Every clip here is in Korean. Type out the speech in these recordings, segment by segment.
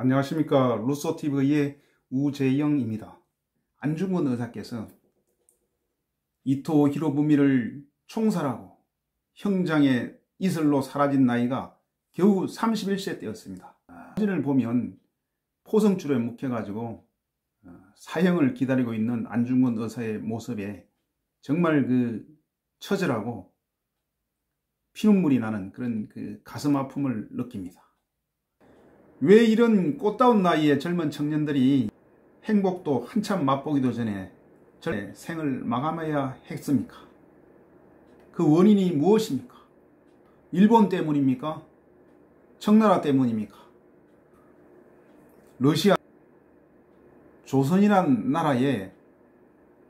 안녕하십니까 루소TV의 우재영입니다. 안중근 의사께서 이토 히로부미를 총살하고 형장의 이슬로 사라진 나이가 겨우 31세 때였습니다. 사진을 보면 포성줄에 묵혀가지고 어, 사형을 기다리고 있는 안중근 의사의 모습에 정말 그 처절하고 피눈물이 나는 그런 그 가슴 아픔을 느낍니다. 왜 이런 꽃다운 나이에 젊은 청년들이 행복도 한참 맛보기도 전에 저 생을 마감해야 했습니까? 그 원인이 무엇입니까? 일본 때문입니까? 청나라 때문입니까? 러시아 조선이란 나라에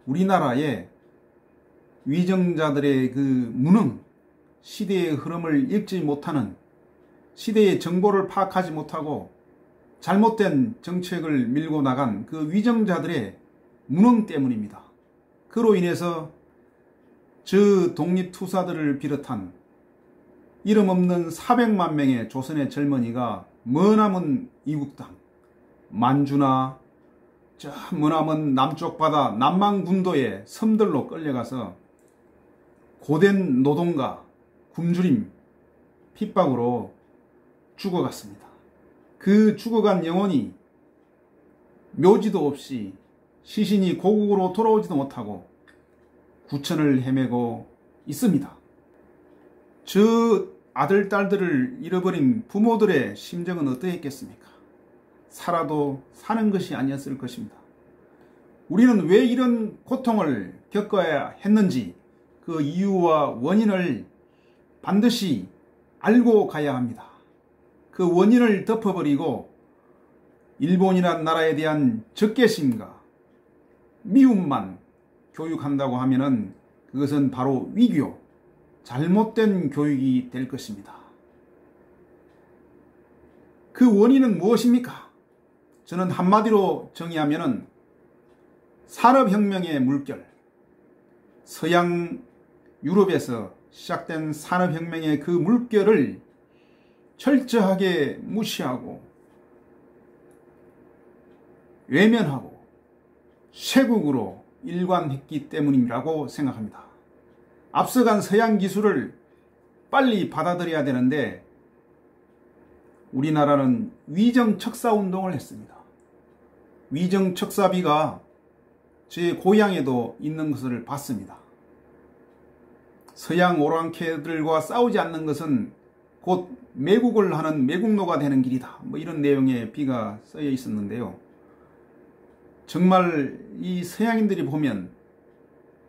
우리나라에 위정자들의 그 무능 시대의 흐름을 읽지 못하는 시대의 정보를 파악하지 못하고 잘못된 정책을 밀고 나간 그 위정자들의 무능 때문입니다. 그로 인해서 저 독립투사들을 비롯한 이름 없는 400만 명의 조선의 젊은이가 머나먼 이국당, 만주나 저 머나먼 남쪽 바다 남만군도의 섬들로 끌려가서 고된 노동과 굶주림, 핍박으로 죽어갔습니다. 그 죽어간 영혼이 묘지도 없이 시신이 고국으로 돌아오지도 못하고 구천을 헤매고 있습니다. 저 아들, 딸들을 잃어버린 부모들의 심정은 어떠했겠습니까? 살아도 사는 것이 아니었을 것입니다. 우리는 왜 이런 고통을 겪어야 했는지 그 이유와 원인을 반드시 알고 가야 합니다. 그 원인을 덮어버리고 일본이란 나라에 대한 적개심과 미움만 교육한다고 하면은 그것은 바로 위교, 잘못된 교육이 될 것입니다. 그 원인은 무엇입니까? 저는 한마디로 정의하면은 산업혁명의 물결, 서양 유럽에서 시작된 산업혁명의 그 물결을 철저하게 무시하고 외면하고 쇄국으로 일관했기 때문이라고 생각합니다. 앞서간 서양 기술을 빨리 받아들여야 되는데 우리나라는 위정척사 운동을 했습니다. 위정척사비가 제 고향에도 있는 것을 봤습니다. 서양 오랑캐들과 싸우지 않는 것은 곧 매국을 하는 매국노가 되는 길이다. 뭐 이런 내용의 비가 써여 있었는데요. 정말 이 서양인들이 보면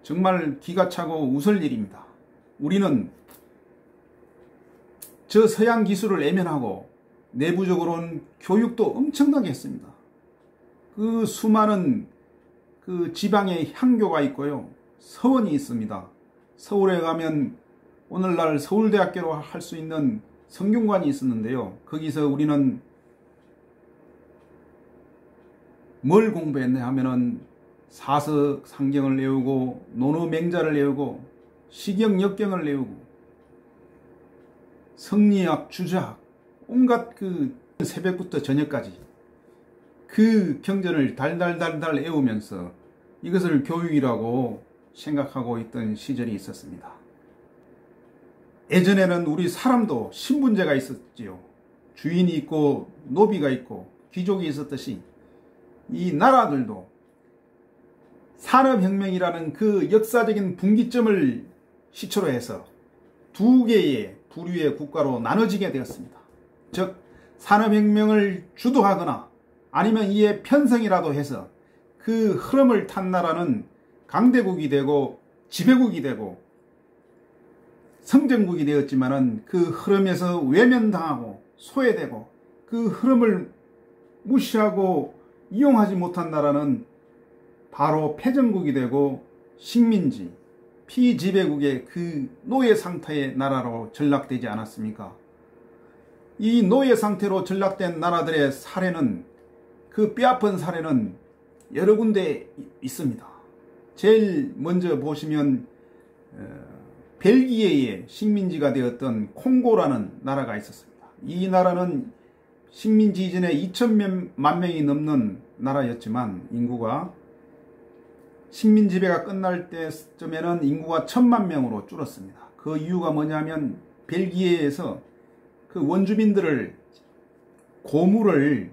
정말 기가 차고 웃을 일입니다. 우리는 저 서양 기술을 애면하고 내부적으로는 교육도 엄청나게 했습니다. 그 수많은 그 지방에 향교가 있고요. 서원이 있습니다. 서울에 가면 오늘날 서울대학교로 할 수 있는 성균관이 있었는데요. 거기서 우리는 뭘 공부했냐 하면은 사석 상경을 외우고 논어 맹자를 외우고 시경 역경을 외우고 성리학 주자학 온갖 그 새벽부터 저녁까지 그 경전을 달달달달 외우면서 이것을 교육이라고 생각하고 있던 시절이 있었습니다. 예전에는 우리 사람도 신분제가 있었지요. 주인이 있고 노비가 있고 귀족이 있었듯이 이 나라들도 산업혁명이라는 그 역사적인 분기점을 시초로 해서 두 개의 부류의 국가로 나눠지게 되었습니다. 즉 산업혁명을 주도하거나 아니면 이에 편성이라도 해서 그 흐름을 탄 나라는 강대국이 되고 지배국이 되고 성전국이 되었지만은 그 흐름에서 외면당하고 소외되고 그 흐름을 무시하고 이용하지 못한 나라는 바로 패전국이 되고 식민지, 피지배국의 그 노예 상태의 나라로 전락되지 않았습니까? 이 노예 상태로 전락된 나라들의 사례는 그 뼈아픈 사례는 여러 군데 있습니다. 제일 먼저 보시면 어, 벨기에의 식민지가 되었던 콩고라는 나라가 있었습니다. 이 나라는 식민지 이전에 2천만 명이 넘는 나라였지만 인구가 식민 지배가 끝날 때쯤에는 인구가 천만 명으로 줄었습니다. 그 이유가 뭐냐면 벨기에에서 그 원주민들을 고물을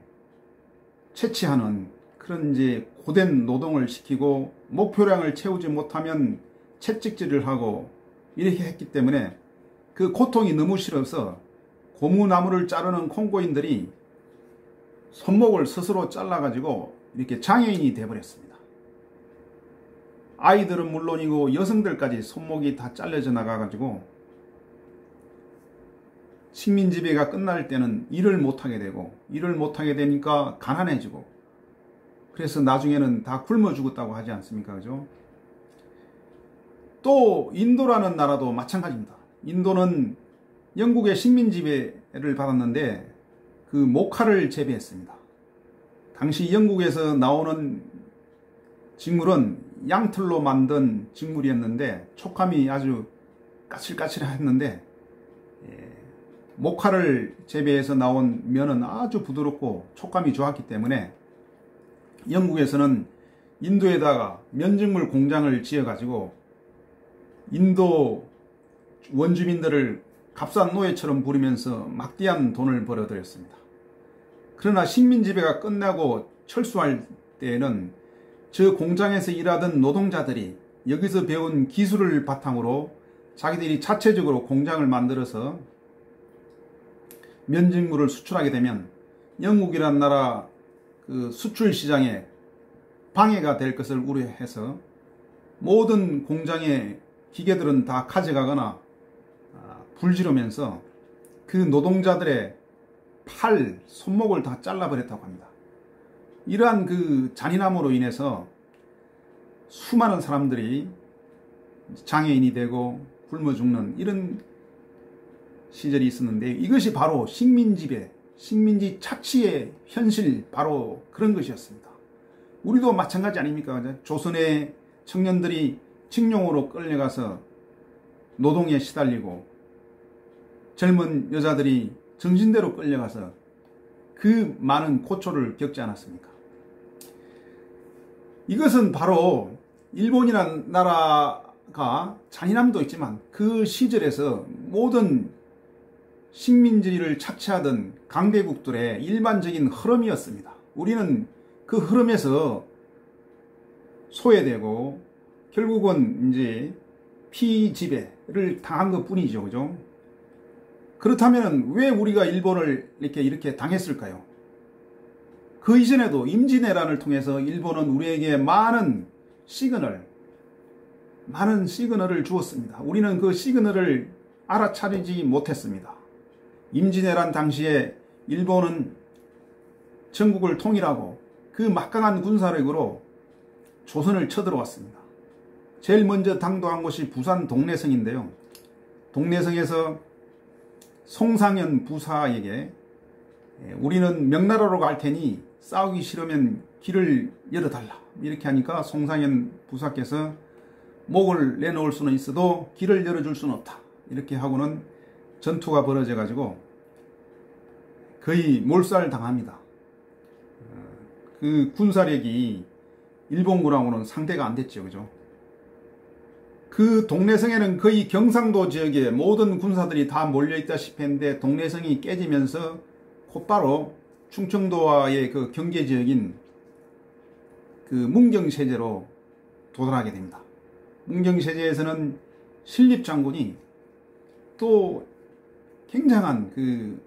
채취하는 그런 이제 고된 노동을 시키고 목표량을 채우지 못하면 채찍질을 하고 이렇게 했기 때문에 그 고통이 너무 싫어서 고무나무를 자르는 콩고인들이 손목을 스스로 잘라가지고 이렇게 장애인이 돼버렸습니다. 아이들은 물론이고 여성들까지 손목이 다 잘려져 나가가지고 식민지배가 끝날 때는 일을 못하게 되고 일을 못하게 되니까 가난해지고 그래서 나중에는 다 굶어 죽었다고 하지 않습니까? 그죠? 또 인도라는 나라도 마찬가지입니다. 인도는 영국의 식민지배를 받았는데 그 목화를 재배했습니다. 당시 영국에서 나오는 직물은 양틀로 만든 직물이었는데 촉감이 아주 까칠까칠했는데 예, 목화를 재배해서 나온 면은 아주 부드럽고 촉감이 좋았기 때문에 영국에서는 인도에다가 면직물 공장을 지어가지고 인도 원주민들을 값싼 노예처럼 부리면서 막대한 돈을 벌어들였습니다. 그러나 식민지배가 끝나고 철수할 때에는 저 공장에서 일하던 노동자들이 여기서 배운 기술을 바탕으로 자기들이 자체적으로 공장을 만들어서 면직물을 수출하게 되면 영국이란 나라 그 수출 시장에 방해가 될 것을 우려해서 모든 공장의 기계들은 다 가져가거나 아, 불지르면서 그 노동자들의 팔, 손목을 다 잘라버렸다고 합니다. 이러한 그 잔인함으로 인해서 수많은 사람들이 장애인이 되고 굶어 죽는 이런 시절이 있었는데 이것이 바로 식민지배, 식민지 착취의 현실 바로 그런 것이었습니다. 우리도 마찬가지 아닙니까? 조선의 청년들이 칙령으로 끌려가서 노동에 시달리고 젊은 여자들이 정신대로 끌려가서 그 많은 고초를 겪지 않았습니까? 이것은 바로 일본이란 나라가 잔인함도 있지만 그 시절에서 모든 식민지를 착취하던 강대국들의 일반적인 흐름이었습니다. 우리는 그 흐름에서 소외되고 결국은 이제 피지배를 당한 것 뿐이죠. 그죠? 그렇다면 왜 우리가 일본을 이렇게 이렇게 당했을까요? 그 이전에도 임진왜란을 통해서 일본은 우리에게 많은 시그널, 많은 시그널을 주었습니다. 우리는 그 시그널을 알아차리지 못했습니다. 임진왜란 당시에 일본은 전국을 통일하고 그 막강한 군사력으로 조선을 쳐들어왔습니다. 제일 먼저 당도한 곳이 부산 동래성인데요. 동래성에서 송상현 부사에게 예, 우리는 명나라로 갈 테니 싸우기 싫으면 길을 열어달라. 이렇게 하니까 송상현 부사께서 목을 내놓을 수는 있어도 길을 열어줄 수는 없다. 이렇게 하고는 전투가 벌어져 가지고 거의 몰살당합니다. 어, 그 군사력이 일본군하고는 상대가 안 됐죠. 그죠? 그 동래성에는 거의 경상도 지역에 모든 군사들이 다 몰려있다시피 했는데 동래성이 깨지면서 곧바로 충청도와의 그 경계 지역인 그 문경세제로 도달하게 됩니다. 문경세제에서는 신립 장군이 또 굉장한 그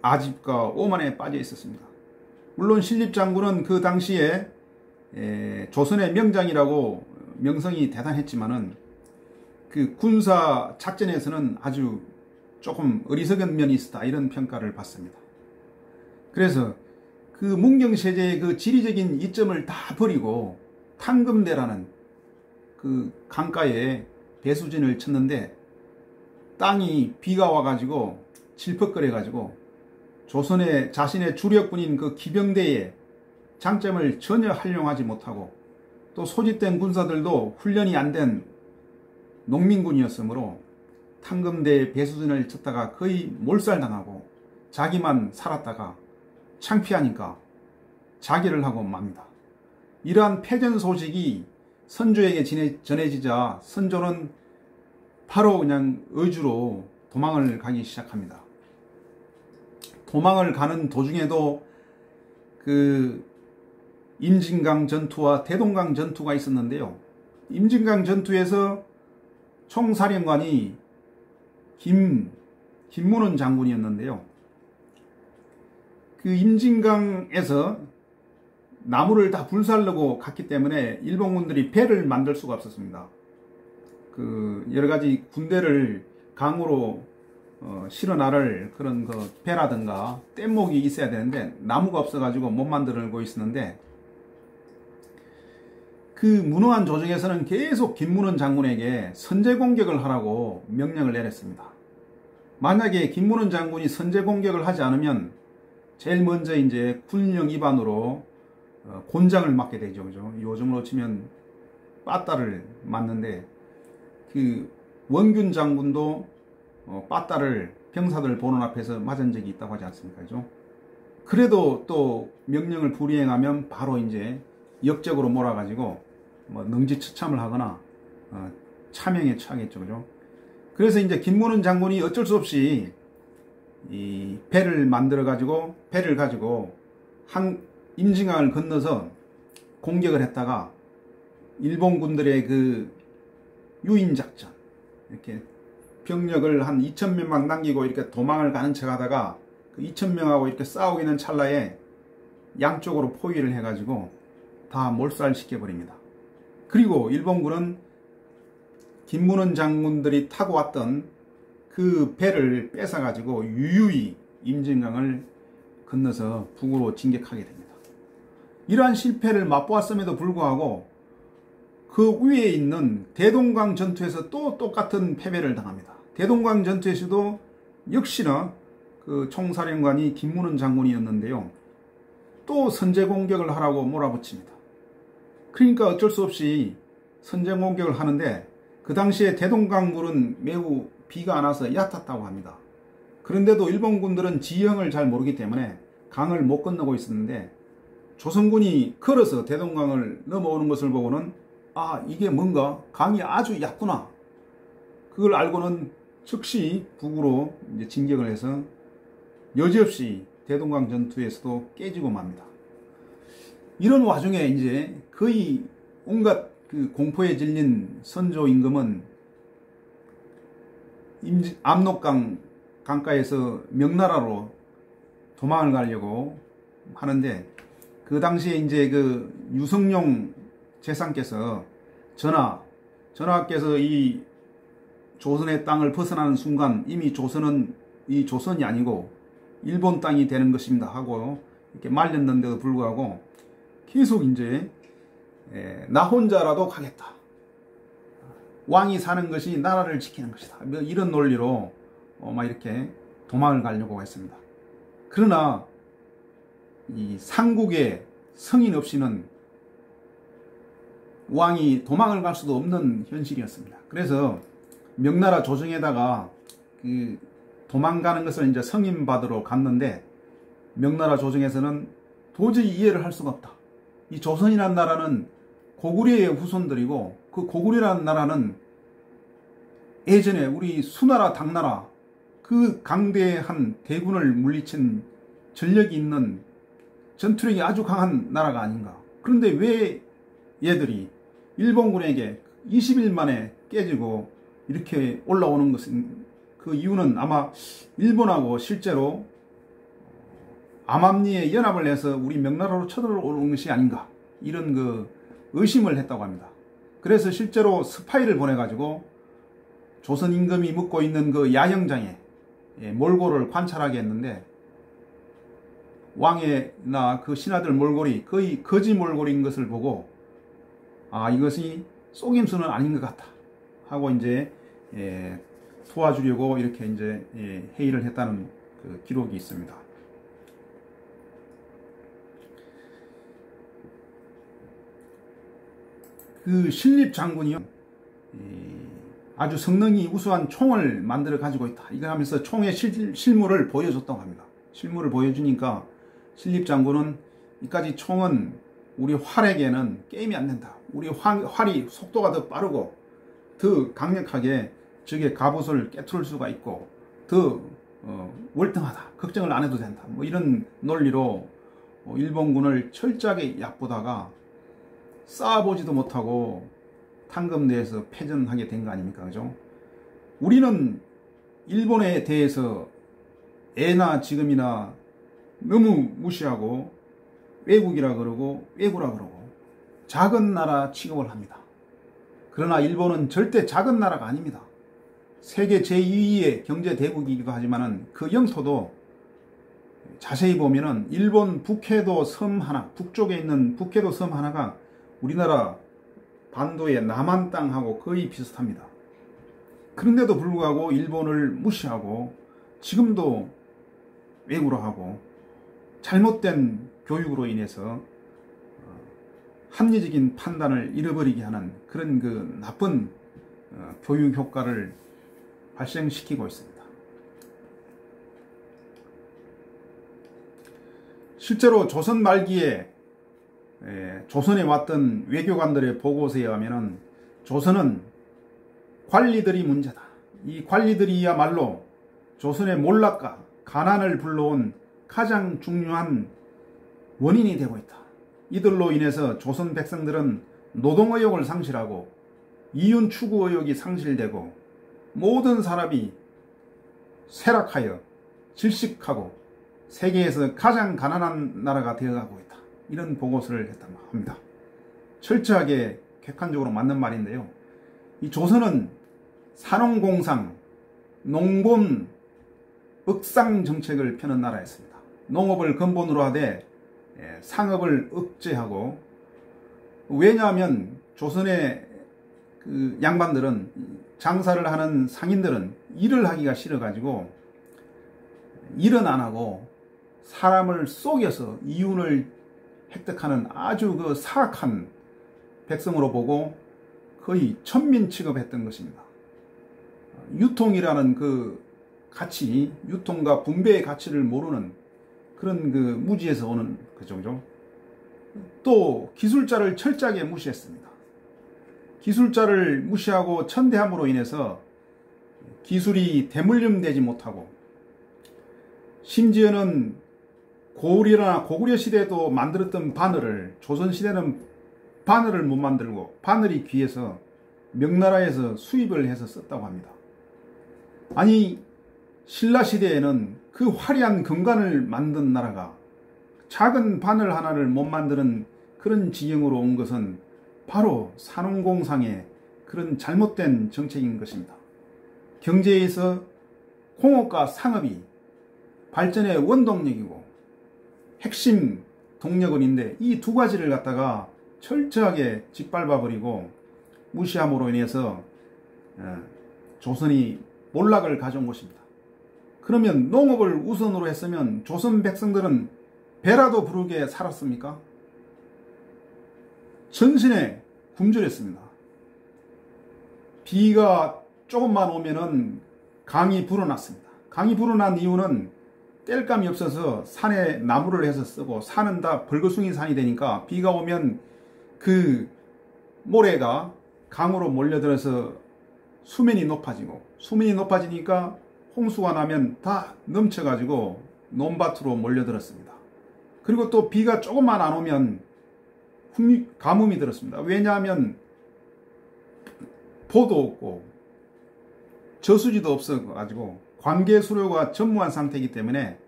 아집과 오만에 빠져 있었습니다. 물론 신립 장군은 그 당시에 조선의 명장이라고 명성이 대단했지만은 그 군사 작전에서는 아주 조금 어리석은 면이 있었다 이런 평가를 받습니다. 그래서 그 문경세제의 그 지리적인 이점을 다 버리고 탕금대라는 그 강가에 배수진을 쳤는데 땅이 비가 와가지고 질퍽거려가지고 조선의 자신의 주력군인 그 기병대의 장점을 전혀 활용하지 못하고 또 소집된 군사들도 훈련이 안 된 농민군이었으므로 탕금대 배수진을 쳤다가 거의 몰살당하고 자기만 살았다가 창피하니까 자기를 하고 맙니다. 이러한 패전 소식이 선조에게 전해지자 선조는 바로 그냥 의주로 도망을 가기 시작합니다. 도망을 가는 도중에도 그 임진강 전투와 대동강 전투가 있었는데요. 임진강 전투에서 총사령관이 김, 김문원 장군이었는데요. 그 임진강에서 나무를 다 불살르고 갔기 때문에 일본군들이 배를 만들 수가 없었습니다. 그 여러 가지 군대를 강으로 어, 실어 나를 그런 그 배라든가 뗏목이 있어야 되는데 나무가 없어가지고 못 만들고 있었는데 그 문호한 조정에서는 계속 김문원 장군에게 선제 공격을 하라고 명령을 내렸습니다. 만약에 김문원 장군이 선제 공격을 하지 않으면 제일 먼저 이제 군령 위반으로 어, 곤장을 맞게 되죠. 그죠? 요즘으로 치면 빠따를 맞는데 그 원균 장군도 어, 빠따를 병사들 보는 앞에서 맞은 적이 있다고 하지 않습니까? 그죠? 그래도 또 명령을 불이행하면 바로 이제 역적으로 몰아가지고 뭐 능지 처참을 하거나 어, 차명에 처하겠죠. 그죠? 그래서 이제 김문은 장군이 어쩔 수 없이 이 배를 만들어 가지고 배를 가지고 한 임진강을 건너서 공격을 했다가 일본군들의 그 유인 작전 이렇게 병력을 한 2천 명만 남기고 이렇게 도망을 가는 척 하다가 그 2천 명하고 이렇게 싸우고 있는 찰나에 양쪽으로 포위를 해가지고 다 몰살시켜 버립니다. 그리고 일본군은 김문원 장군들이 타고 왔던 그 배를 뺏어가지고 유유히 임진강을 건너서 북으로 진격하게 됩니다. 이러한 실패를 맛보았음에도 불구하고 그 위에 있는 대동강 전투에서 또 똑같은 패배를 당합니다. 대동강 전투에서도 역시나 그 총사령관이 김문은 장군이었는데요. 또 선제 공격을 하라고 몰아붙입니다. 그러니까 어쩔 수 없이 선제 공격을 하는데 그 당시에 대동강물은 매우 비가 안 와서 얕았다고 합니다. 그런데도 일본군들은 지형을 잘 모르기 때문에 강을 못 건너고 있었는데 조선군이 걸어서 대동강을 넘어오는 것을 보고는 아 이게 뭔가 강이 아주 얕구나 그걸 알고는 즉시 북으로 진격을 해서 여지없이 대동강 전투에서도 깨지고 맙니다. 이런 와중에 이제 거의 온갖 그 공포에 질린 선조 임금은 임지, 압록강 강가에서 명나라로 도망을 가려고 하는데 그 당시에 이제 그 유성룡 재상께서 전하, 전하께서 이 조선의 땅을 벗어나는 순간 이미 조선은 이 조선이 아니고 일본 땅이 되는 것입니다 하고 이렇게 말렸는데도 불구하고 계속 이제 나 혼자라도 가겠다. 왕이 사는 것이 나라를 지키는 것이다. 뭐 이런 논리로 어, 막 이렇게 도망을 가려고 했습니다. 그러나 이 삼국의 성인 없이는 왕이 도망을 갈 수도 없는 현실이었습니다. 그래서 명나라 조정에다가 그 도망가는 것을 이제 성인 받으러 갔는데 명나라 조정에서는 도저히 이해를 할 수가 없다. 이 조선이라는 나라는 고구려의 후손들이고 그 고구려라는 나라는 예전에 우리 수나라 당나라 그 강대한 대군을 물리친 전력이 있는 전투력이 아주 강한 나라가 아닌가. 그런데 왜 얘들이 일본군에게 20일 만에 깨지고 이렇게 올라오는 것은 그 이유는 아마 일본하고 실제로 암암리에 연합을 해서 우리 명나라로 쳐들어오는 것이 아닌가 이런 그 의심을 했다고 합니다. 그래서 실제로 스파이를 보내가지고 조선 임금이 묵고 있는 그 야영장에 예, 몰골을 관찰하게 했는데 왕의나 그 신하들 몰골이 거의 거지 몰골인 것을 보고 아 이것이 속임수는 아닌 것 같다 하고 이제 예, 도와주려고 이렇게 이제 예, 회의를 했다는 그 기록이 있습니다. 그 신립 장군이요 예, 아주 성능이 우수한 총을 만들어 가지고 있다. 이거 하면서 총의 실, 실물을 보여줬다고 합니다. 실물을 보여주니까 신립 장군은 이까지 총은 우리 활에게는 게임이 안 된다. 우리 활, 활이 속도가 더 빠르고 더 강력하게 적의 갑옷을 깨트릴 수가 있고 더 어, 월등하다. 걱정을 안 해도 된다. 뭐 이런 논리로 어, 일본군을 철저하게 약보다가 쌓아보지도 못하고 탄금 내에서 패전하게 된 거 아닙니까? 그죠? 우리는 일본에 대해서 애나 지금이나 너무 무시하고 외국이라 그러고 외구라 그러고 작은 나라 취급을 합니다. 그러나 일본은 절대 작은 나라가 아닙니다. 세계 제2위의 경제 대국이기도 하지만은 그 영토도 자세히 보면은 일본 북해도 섬 하나, 북쪽에 있는 북해도 섬 하나가 우리나라 반도의 남한 땅하고 거의 비슷합니다. 그런데도 불구하고 일본을 무시하고 지금도 외구로 하고 잘못된 교육으로 인해서 어, 합리적인 판단을 잃어버리게 하는 그런 그 나쁜 어, 교육 효과를 발생시키고 있습니다. 실제로 조선 말기에 조선에 왔던 외교관들의 보고서에 하면은 조선은 관리들이 문제다. 이 관리들이야말로 조선의 몰락과 가난을 불러온 가장 중요한 원인이 되고 있다. 이들로 인해서 조선 백성들은 노동의욕을 상실하고 이윤 추구 의욕이 상실되고 모든 사람이 쇠락하여 질식하고 세계에서 가장 가난한 나라가 되어가고 있다. 이런 보고서를 했다고 합니다. 철저하게 객관적으로 맞는 말인데요. 이 조선은 산업공상, 농본, 억상 정책을 펴는 나라였습니다. 농업을 근본으로 하되 예, 상업을 억제하고 왜냐하면 조선의 그 양반들은 장사를 하는 상인들은 일을 하기가 싫어가지고 일은 안 하고 사람을 속여서 이윤을 획득하는 아주 그 사악한 백성으로 보고 거의 천민 취급했던 것입니다. 유통이라는 그 가치, 유통과 분배의 가치를 모르는 그런 그 무지에서 오는 그 정도. 또 기술자를 철저하게 무시했습니다. 기술자를 무시하고 천대함으로 인해서 기술이 대물림되지 못하고 심지어는 고구려나 고구려 시대에도 만들었던 바늘을 조선 시대는 바늘을 못 만들고 바늘이 귀해서 명나라에서 수입을 해서 썼다고 합니다. 아니 신라 시대에는 그 화려한 금관을 만든 나라가 작은 바늘 하나를 못 만드는 그런 지경으로 온 것은 바로 산업공상의 그런 잘못된 정책인 것입니다. 경제에서 공업과 상업이 발전의 원동력이고 핵심 동력은인데 이 두 가지를 갖다가 철저하게 짓밟아버리고 무시함으로 인해서 어, 조선이 몰락을 가져온 것입니다. 그러면 농업을 우선으로 했으면 조선 백성들은 배라도 부르게 살았습니까? 전신에 굶주렸습니다. 비가 조금만 오면은 강이 불어났습니다. 강이 불어난 이유는 뗄감이 없어서 산에 나무를 해서 쓰고 산은 다 벌거숭이 산이 되니까 비가 오면 그 모래가 강으로 몰려들어서 수면이 높아지고 수면이 높아지니까 홍수가 나면 다 넘쳐가지고 논밭으로 몰려들었습니다. 그리고 또 비가 조금만 안 오면 가뭄이 들었습니다. 왜냐하면 보도 없고 저수지도 없어가지고 관계 수료가 전무한 상태이기 때문에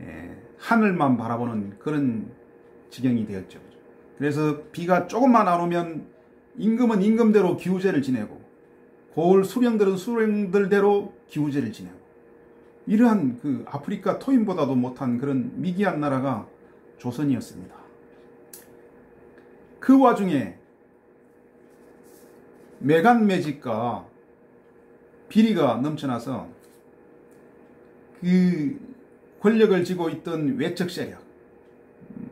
예, 하늘만 바라보는 그런 지경이 되었죠. 그래서 비가 조금만 안 오면 임금은 임금대로 기후제를 지내고 고을 수령들은 수령들대로 기후제를 지내고 이러한 그 아프리카 토인보다도 못한 그런 미기한 나라가 조선이었습니다. 그 와중에 매간 매직과 비리가 넘쳐나서 그 권력을 쥐고 있던 외척 세력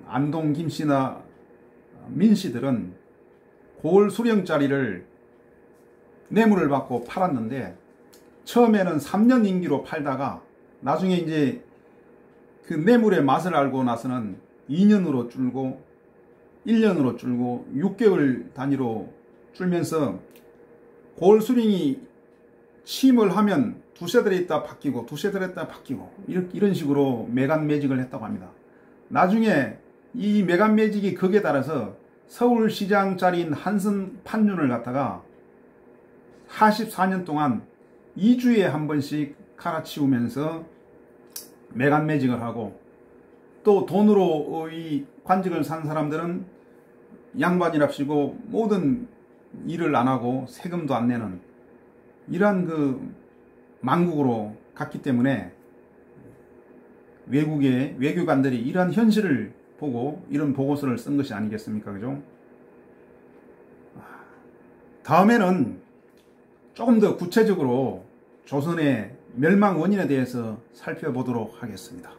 안동 김씨나 민씨들은 고을 수령자리를 뇌물을 받고 팔았는데 처음에는 3년 임기로 팔다가 나중에 이제 그 뇌물의 맛을 알고 나서는 2년으로 줄고 1년으로 줄고 6개월 단위로 줄면서 골수링이 침을 하면 두세 달 있다 바뀌고 두세 달 있다 바뀌고 이런 식으로 매간 매직을 했다고 합니다. 나중에 이 매간 매직이 극에 따라서 서울시장짜리인 한선 판륜을 갖다가 44년 동안 2주에 한 번씩 갈아치우면서 매간 매직을 하고 또 돈으로 이 관직을 산 사람들은 양반이랍시고 모든 일을 안 하고 세금도 안 내는 이러한 그 망국으로 갔기 때문에 외국의 외교관들이 이러한 현실을 보고 이런 보고서를 쓴 것이 아니겠습니까? 그죠? 다음에는 조금 더 구체적으로 조선의 멸망 원인에 대해서 살펴보도록 하겠습니다.